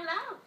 Hello.